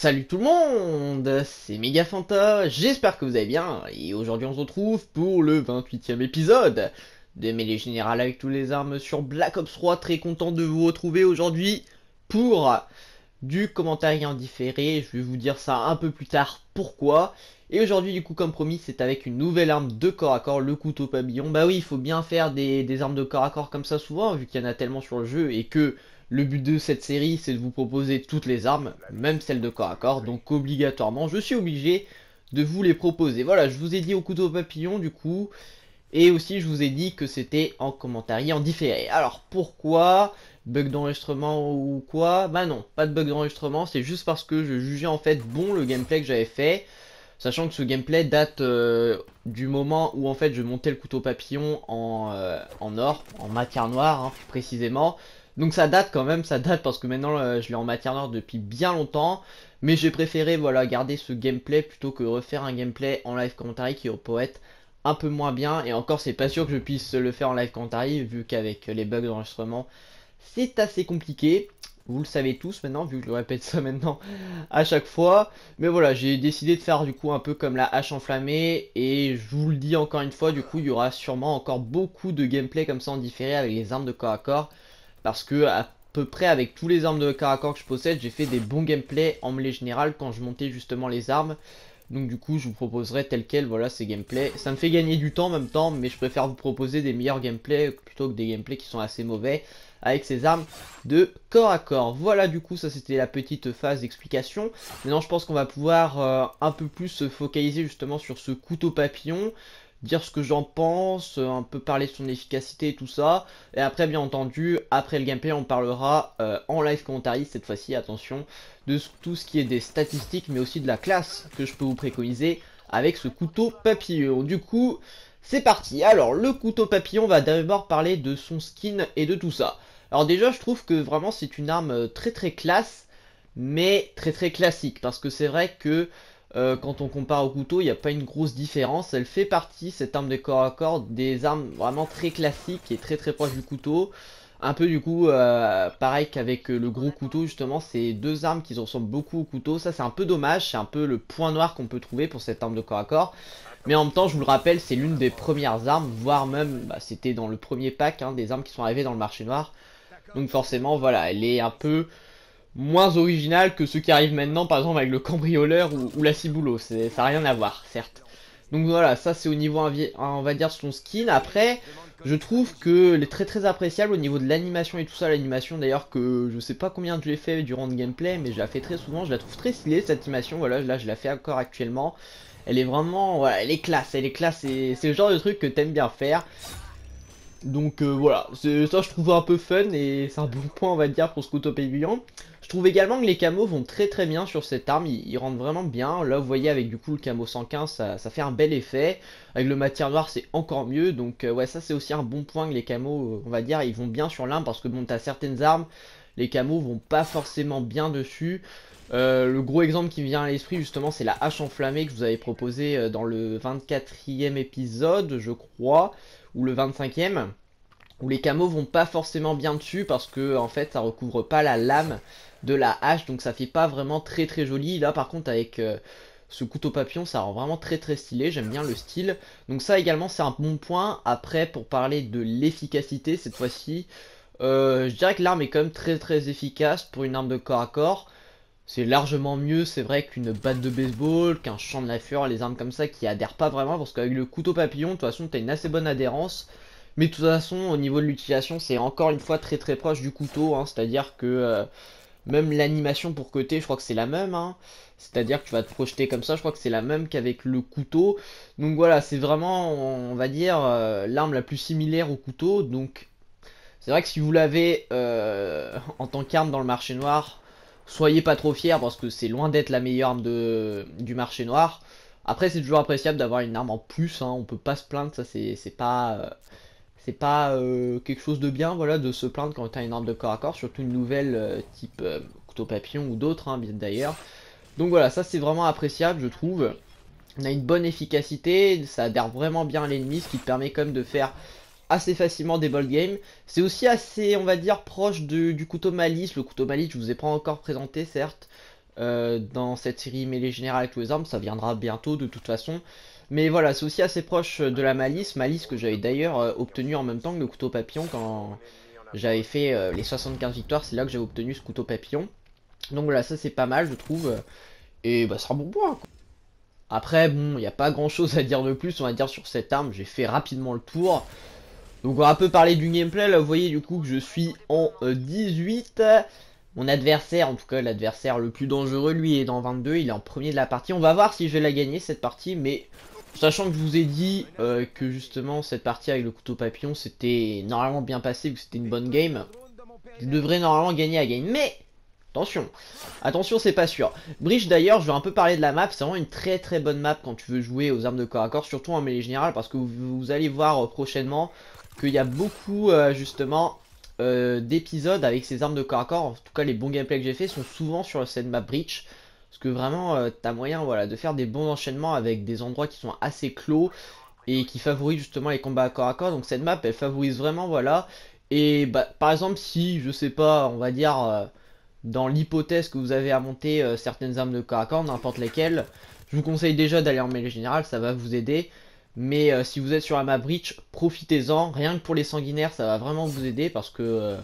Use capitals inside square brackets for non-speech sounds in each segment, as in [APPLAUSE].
Salut tout le monde, c'est Megafanta, j'espère que vous allez bien, et aujourd'hui on se retrouve pour le 28e épisode de Mêlée Générale avec tous les armes sur Black Ops 3, très content de vous retrouver aujourd'hui pour du commentaire en différé, je vais vous dire ça un peu plus tard pourquoi, et aujourd'hui du coup comme promis c'est avec une nouvelle arme de corps à corps, le couteau pavillon, bah oui il faut bien faire des, des armes de corps à corps comme ça souvent vu qu'il y en a tellement sur le jeu et que le but de cette série, c'est de vous proposer toutes les armes, même celles de corps à corps, donc obligatoirement, je suis obligé de vous les proposer. Voilà, je vous ai dit au couteau papillon, du coup, et aussi je vous ai dit que c'était en commentaire, en différé. Alors, pourquoi Bug d'enregistrement ou quoi? Bah non, pas de bug d'enregistrement, c'est juste parce que je jugeais en fait bon le gameplay que j'avais fait, sachant que ce gameplay date euh, du moment où en fait je montais le couteau papillon en, euh, or, en matière noire hein, plus précisément, donc ça date quand même, ça date parce que maintenant euh, je l'ai en matière noire depuis bien longtemps. Mais j'ai préféré voilà garder ce gameplay plutôt que refaire un gameplay en live commentary qui pourrait être un peu moins bien. Et encore c'est pas sûr que je puisse le faire en live commentary vu qu'avec les bugs d'enregistrement c'est assez compliqué. Vous le savez tous maintenant, vu que je répète ça maintenant [LAUGHS] à chaque fois. Mais voilà, j'ai décidé de faire du coup un peu comme la hache enflammée. Et je vous le dis encore une fois, du coup, il y aura sûrement encore beaucoup de gameplay comme ça en différé avec les armes de corps à corps. Parce que à peu près avec tous les armes de corps à corps que je possède, j'ai fait des bons gameplays en mêlée générale quand je montais justement les armes. Donc du coup, je vous proposerai tel quel, voilà, ces gameplays. Ça me fait gagner du temps en même temps, mais je préfère vous proposer des meilleurs gameplays plutôt que des gameplays qui sont assez mauvais avec ces armes de corps à corps. Voilà, du coup, ça c'était la petite phase d'explication. Maintenant, je pense qu'on va pouvoir euh, un peu plus se focaliser justement sur ce couteau papillon dire ce que j'en pense, euh, un peu parler de son efficacité et tout ça. Et après, bien entendu, après le gameplay, on parlera euh, en live commentary cette fois-ci, attention, de tout ce qui est des statistiques, mais aussi de la classe que je peux vous préconiser avec ce couteau papillon. Du coup, c'est parti. Alors, le couteau papillon va d'abord parler de son skin et de tout ça. Alors déjà, je trouve que vraiment c'est une arme euh, très très classe, mais très très classique, parce que c'est vrai que euh, quand on compare au couteau, il n'y a pas une grosse différence. Elle fait partie, cette arme de corps à corps, des armes vraiment très classiques et très très proches du couteau. Un peu du coup, euh, pareil qu'avec le gros couteau justement, c'est deux armes qui ressemblent beaucoup au couteau. Ça c'est un peu dommage, c'est un peu le point noir qu'on peut trouver pour cette arme de corps à corps. Mais en même temps, je vous le rappelle, c'est l'une des premières armes, voire même, bah, c'était dans le premier pack, hein, des armes qui sont arrivées dans le marché noir. Donc forcément, voilà, elle est un peu moins original que ceux qui arrivent maintenant, par exemple avec le cambrioleur ou, la ciboulot. Ça n'a rien à voir, certes. Donc voilà, ça c'est au niveau, on va dire, son skin. Après, je trouve que est très très appréciable au niveau de l'animation et tout ça. L'animation d'ailleurs que je sais pas combien je l'ai fait durant le gameplay, mais je la fais très souvent. Je la trouve très stylée cette animation. Voilà, là je la fais encore actuellement. Elle est vraiment, voilà, elle est classe, elle est classe. C'est le genre de truc que t'aimes bien faire. Donc euh, voilà, ça je trouve un peu fun et c'est un bon point on va dire pour ce couteau pavillon. Je trouve également que les camos vont très très bien sur cette arme, ils, rentrent vraiment bien. Là vous voyez avec du coup le camo 115 ça, fait un bel effet. Avec le matière noire c'est encore mieux. Donc euh, ouais ça c'est aussi un bon point que les camos euh, on va dire ils vont bien sur l'arme parce que bon t'as certaines armes, les camos vont pas forcément bien dessus. le gros exemple qui me vient à l'esprit justement c'est la hache enflammée que je vous avais proposé dans le 24e épisode je crois ou le 25e où les camos vont pas forcément bien dessus parce que en fait ça recouvre pas la lame de la hache donc ça fait pas vraiment très très joli. Là par contre avec euh, ce couteau papillon ça rend vraiment très très stylé. J'aime bien le style. Donc ça également c'est un bon point. Après pour parler de l'efficacité cette fois-ci euh, je dirais que l'arme est quand même très très efficace pour une arme de corps à corps c'est largement mieux, c'est vrai, qu'une batte de baseball, qu'un champ de la fureur, les armes comme ça qui adhèrent pas vraiment, parce qu'avec le couteau papillon, de toute façon, t'as une assez bonne adhérence. Mais de toute façon, au niveau de l'utilisation, c'est encore une fois très très proche du couteau, hein. c'est-à-dire que euh, même l'animation pour côté, je crois que c'est la même. Hein. C'est-à-dire que tu vas te projeter comme ça, je crois que c'est la même qu'avec le couteau. Donc voilà, c'est vraiment, on va dire, euh, l'arme la plus similaire au couteau. Donc c'est vrai que si vous l'avez euh, en tant qu'arme dans le marché noir, soyez pas trop fiers parce que c'est loin d'être la meilleure arme du marché noir. Après, c'est toujours appréciable d'avoir une arme en plus, hein, on peut pas se plaindre, ça c'est pas, euh, euh, quelque chose de bien, voilà, de se plaindre quand t'as une arme de corps à corps, surtout une nouvelle type couteau papillon ou d'autres, hein, d'ailleurs. Donc voilà, ça c'est vraiment appréciable, je trouve. On a une bonne efficacité, ça adhère vraiment bien à l'ennemi, ce qui te permet quand même de faire assez facilement des ball games. C'est aussi assez, on va dire, proche du couteau malice. Le couteau malice, je vous ai pas encore présenté, certes. dans cette série mêlée générale avec les armes, ça viendra bientôt de toute façon. Mais voilà, c'est aussi assez proche de la malice, malice que j'avais d'ailleurs obtenu en même temps que le couteau papillon quand j'avais fait les 75 victoires, c'est là que j'ai obtenu ce couteau papillon. Donc voilà, ça c'est pas mal je trouve, et bah ça bon point. Après, bon, il n'y a pas grand chose à dire de plus, on va dire, sur cette arme. J'ai fait rapidement le tour. Donc on va un peu parler du gameplay. Là, vous voyez du coup que je suis en 18. Euh, Mon adversaire, en tout cas l'adversaire le plus dangereux, lui est dans 22. Il est en premier de la partie. On va voir si je vais la gagner cette partie. Mais sachant que je vous ai dit euh, que justement cette partie avec le couteau papillon, c'était normalement bien passé, que c'était une bonne game. Je devrais normalement gagner la game. Mais Attention, attention c'est pas sûr. Bridge d'ailleurs, je vais un peu parler de la map, c'est vraiment une très très bonne map quand tu veux jouer aux armes de corps à corps, surtout en mêlée générale, parce que vous, allez voir euh, prochainement qu'il y a beaucoup euh, justement euh, d'épisodes avec ces armes de corps à corps, en tout cas les bons gameplays que j'ai fait sont souvent sur cette map Breach, parce que vraiment t'as moyen voilà, de faire des bons enchaînements avec des endroits qui sont assez clos, et qui favorisent justement les combats à corps à corps, donc cette map elle favorise vraiment voilà, et bah, par exemple si, je sais pas, on va dire dans l'hypothèse que vous avez à monter euh, certaines armes de corps à corps, n'importe lesquelles, je vous conseille déjà d'aller en mêlée générale, ça va vous aider. Mais euh, si vous êtes sur la map Breach, profitez-en. Rien que pour les sanguinaires, ça va vraiment vous aider parce que euh,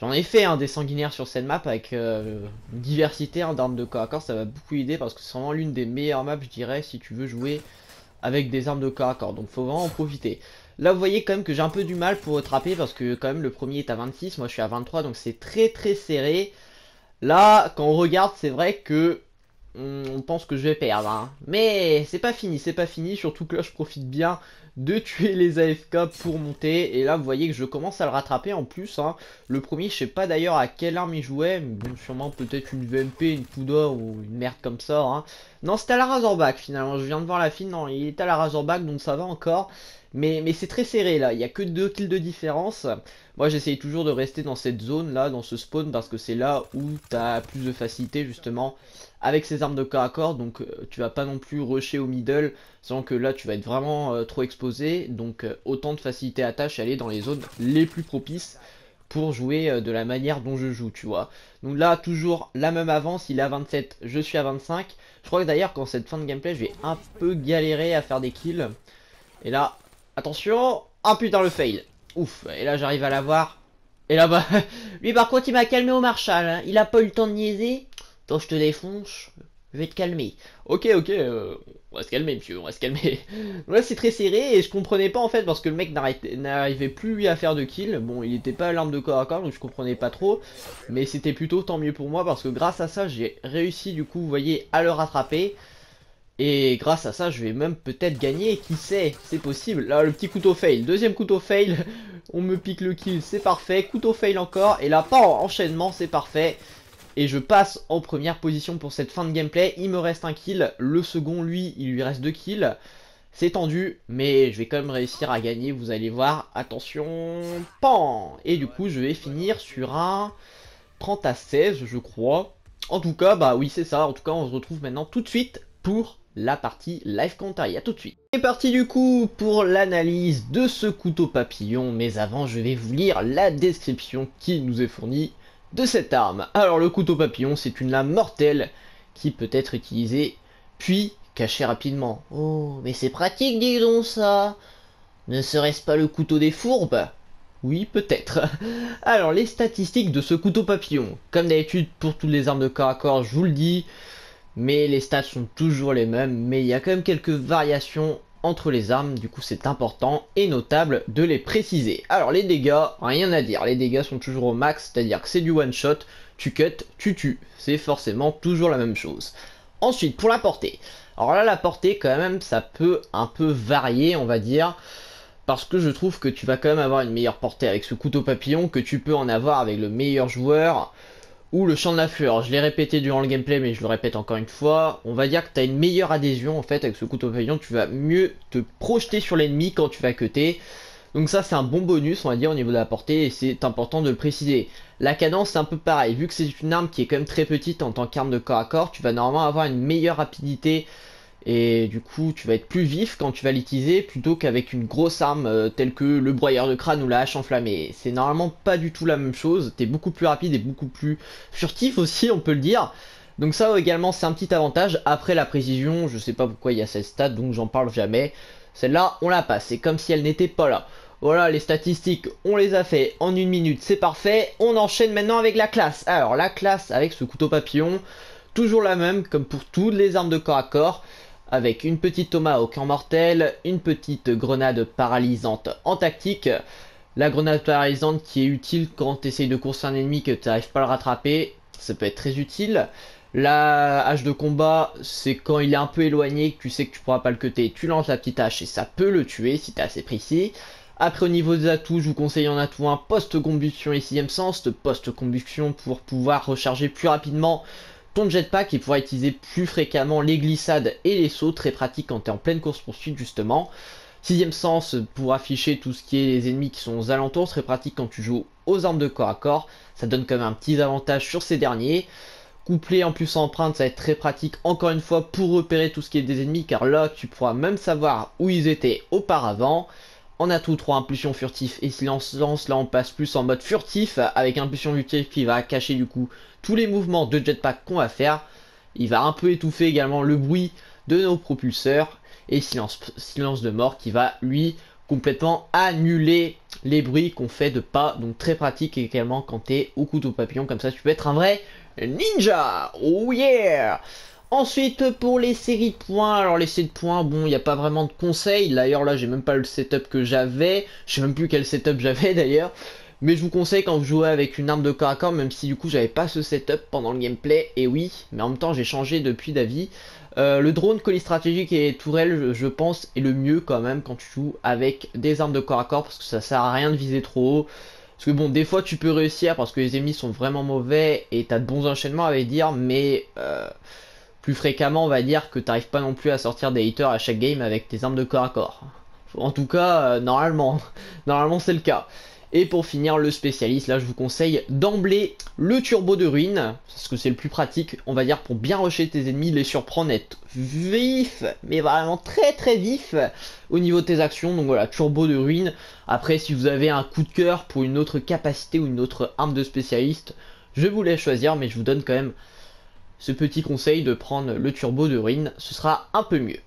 j'en ai fait hein, des sanguinaires sur cette map avec une diversité d'armes de corps à corps. Ça va beaucoup aider parce que c'est vraiment l'une des meilleures maps, je dirais, si tu veux jouer avec des armes de corps à corps. Donc faut vraiment en profiter. Là, vous voyez quand même que j'ai un peu du mal pour rattraper parce que quand même le premier est à 26, moi je suis à 23, donc c'est très très serré. Là, quand on regarde, c'est vrai que on pense que je vais perdre. Hein. Mais c'est pas fini, c'est pas fini. Surtout que là, je profite bien de tuer les AFK pour monter. Et là, vous voyez que je commence à le rattraper en plus. Hein. Le premier, je sais pas d'ailleurs à quelle arme il jouait. Mais bon, sûrement peut-être une VMP, une Poudre ou une merde comme ça. Hein. Non, c'était à la Razorback finalement. Je viens de voir la fine. Non, il était à la Razorback, donc ça va encore. Mais, c'est très serré là, il n'y a que deux kills de différence. Moi j'essaye toujours de rester dans cette zone là, dans ce spawn, parce que c'est là où tu as plus de facilité justement avec ces armes de corps à corps. Donc euh, tu vas pas non plus rusher au middle, sans que là tu vas être vraiment euh, trop exposé. Donc euh, autant de facilité à tâche aller dans les zones les plus propices pour jouer de la manière dont je joue, tu vois. Donc là, toujours la même avance, il est à 27, je suis à 25. Je crois que d'ailleurs, quand cette fin de gameplay, je vais un peu galérer à faire des kills. Et là, Attention Ah putain le fail Ouf, et là j'arrive à l'avoir. Et là-bas, [LAUGHS] lui par contre il m'a calmé au Marshall, hein. il a pas eu le temps de niaiser. Toi je te défonce, je vais te calmer. Ok ok, euh, on va se calmer monsieur, on va se calmer. [LAUGHS] Là c'est très serré et je comprenais pas en fait parce que le mec n'arrivait plus lui à faire de kill. Bon il était pas à l'arme de corps à corps donc je comprenais pas trop. Mais c'était plutôt tant mieux pour moi parce que grâce à ça j'ai réussi du coup vous voyez à le rattraper. Et grâce à ça, je vais même peut-être gagner, qui sait, c'est possible. Là, le petit couteau fail, deuxième couteau fail, [LAUGHS] on me pique le kill, c'est parfait. Couteau fail encore, et là, pas en enchaînement, c'est parfait. Et je passe en première position pour cette fin de gameplay. Il me reste un kill, le second, lui, il lui reste deux kills. C'est tendu, mais je vais quand même réussir à gagner, vous allez voir. Attention, pan Et du coup, je vais finir sur un 30 à 16, je crois. En tout cas, bah oui, c'est ça. En tout cas, on se retrouve maintenant tout de suite pour la partie live commentary. A tout de suite. C'est parti du coup pour l'analyse de ce couteau papillon, mais avant je vais vous lire la description qui nous est fournie de cette arme. Alors le couteau papillon c'est une lame mortelle qui peut être utilisée puis cachée rapidement. Oh mais c'est pratique dis donc ça Ne serait-ce pas le couteau des fourbes? Oui, peut-être. [LAUGHS] Alors, les statistiques de ce couteau papillon. Comme d'habitude, pour toutes les armes de corps à corps, je vous le dis, mais les stats sont toujours les mêmes, mais il y a quand même quelques variations entre les armes, du coup c'est important et notable de les préciser. Alors les dégâts, rien à dire, les dégâts sont toujours au max, c'est-à-dire que c'est du one shot, tu cut, tu tues, c'est forcément toujours la même chose. Ensuite, pour la portée, alors là la portée quand même ça peut un peu varier on va dire, parce que je trouve que tu vas quand même avoir une meilleure portée avec ce couteau papillon que tu peux en avoir avec le meilleur joueur, ou le champ de la fleur. Je l'ai répété durant le gameplay, mais je le répète encore une fois. On va dire que tu as une meilleure adhésion en fait avec ce couteau papillon. Tu vas mieux te projeter sur l'ennemi quand tu vas cutter. Donc ça c'est un bon bonus on va dire au niveau de la portée et c'est important de le préciser. La cadence c'est un peu pareil, vu que c'est une arme qui est quand même très petite en tant qu'arme de corps à corps, tu vas normalement avoir une meilleure rapidité et du coup tu vas être plus vif quand tu vas l'utiliser plutôt qu'avec une grosse arme euh, telle que le broyeur de crâne ou la hache enflammée. C'est normalement pas du tout la même chose, t'es beaucoup plus rapide et beaucoup plus furtif aussi on peut le dire. Donc ça également c'est un petit avantage. Après la précision, je sais pas pourquoi il y a cette stat, donc j'en parle jamais. Celle-là, on la passe, c'est comme si elle n'était pas là. Voilà, les statistiques, on les a fait en une minute, c'est parfait. On enchaîne maintenant avec la classe. Alors la classe avec ce couteau papillon, toujours la même comme pour toutes les armes de corps à corps. Avec une petite tomahawk en mortel, une petite grenade paralysante en tactique. La grenade paralysante qui est utile quand tu essayes de courser un ennemi que tu n'arrives pas à le rattraper, ça peut être très utile. La hache de combat, c'est quand il est un peu éloigné, que tu sais que tu pourras pas le cutter, tu lances la petite hache et ça peut le tuer si tu es assez précis. Après au niveau des atouts, je vous conseille en atout un post-combustion et sixième sens, de post-combustion pour pouvoir recharger plus rapidement ton jetpack et pouvoir utiliser plus fréquemment les glissades et les sauts, très pratique quand tu es en pleine course poursuite justement. Sixième sens pour afficher tout ce qui est les ennemis qui sont aux alentours, très pratique quand tu joues aux armes de corps à corps, ça donne quand même un petit avantage sur ces derniers. Couplé en plus empreinte, ça va être très pratique encore une fois pour repérer tout ce qui est des ennemis car là tu pourras même savoir où ils étaient auparavant. On a tout 3 impulsions furtif. Et silence lance, là on passe plus en mode furtif avec impulsion furtif qui va cacher du coup tous les mouvements de jetpack qu'on va faire. Il va un peu étouffer également le bruit de nos propulseurs et silence, silence de mort qui va lui complètement annuler les bruits qu'on fait de pas donc très pratique également quand t'es au couteau papillon. Comme ça tu peux être un vrai Ninja. Oh yeah Ensuite, pour les séries de points, alors les séries de points, bon, il n'y a pas vraiment de conseils. D'ailleurs, là, j'ai même pas le setup que j'avais. Je sais même plus quel setup j'avais [LAUGHS] d'ailleurs. Mais je vous conseille quand vous jouez avec une arme de corps à corps, même si du coup j'avais pas ce setup pendant le gameplay, et oui, mais en même temps j'ai changé depuis d'avis. Euh, le drone colis stratégique et tourelle, je pense, est le mieux quand même quand tu joues avec des armes de corps à corps, parce que ça sert à rien de viser trop haut. Parce que bon, des fois tu peux réussir parce que les ennemis sont vraiment mauvais et t'as de bons enchaînements à dire, mais euh, plus fréquemment on va dire que t'arrives pas non plus à sortir des haters à chaque game avec tes armes de corps à corps. En tout cas, euh, normalement, [LAUGHS] normalement c'est le cas. Et pour finir, le spécialiste, là je vous conseille d'emblée le turbo de ruine, parce que c'est le plus pratique, on va dire, pour bien rusher tes ennemis, les surprendre, être vif, mais vraiment très très vif au niveau de tes actions. Donc voilà, turbo de ruine. Après, si vous avez un coup de cœur pour une autre capacité ou une autre arme de spécialiste, je vous laisse choisir, mais je vous donne quand même ce petit conseil de prendre le turbo de ruine, ce sera un peu mieux.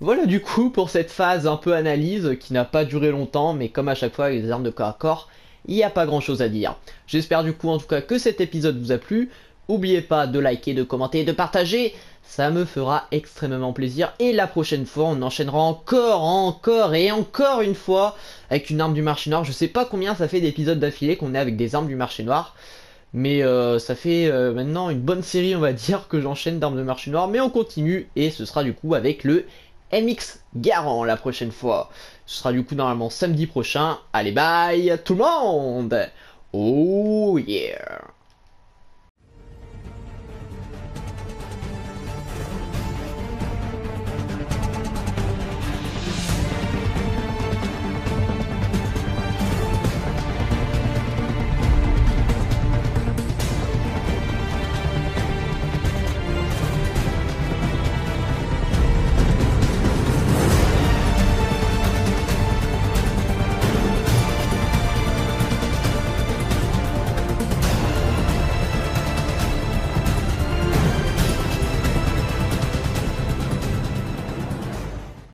Voilà du coup pour cette phase un peu analyse qui n'a pas duré longtemps mais comme à chaque fois avec des armes de corps à corps, il n'y a pas grand chose à dire. J'espère du coup en tout cas que cet épisode vous a plu. N'oubliez pas de liker, de commenter, de partager, ça me fera extrêmement plaisir. Et la prochaine fois on enchaînera encore, encore et encore une fois avec une arme du marché noir. Je sais pas combien ça fait d'épisodes d'affilée qu'on est avec des armes du marché noir. Mais euh, ça fait euh, maintenant une bonne série on va [LAUGHS] dire que j'enchaîne d'armes de marché noir. Mais on continue et ce sera du coup avec le MX Garant la prochaine fois. Ce sera du coup normalement samedi prochain. Allez bye tout le monde Oh yeah